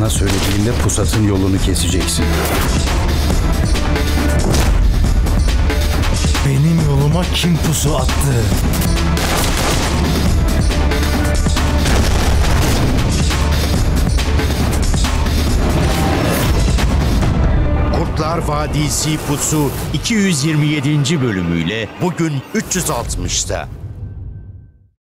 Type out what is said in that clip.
Bana söylediğinde pusatın yolunu keseceksin. Benim yoluma kim pusu attı? Kurtlar Vadisi Pusu 227. bölümüyle bugün 360'ta.